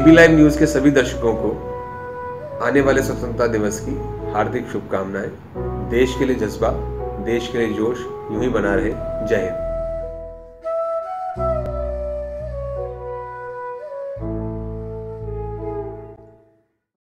TV live news के सभी दर्शकों को आने वाले स्वतंत्रता दिवस की हार्दिक शुभकामनाएँ। देश के लिए जज्बा, देश के लिए जोश यूँ ही बना रहे। जय हिंद।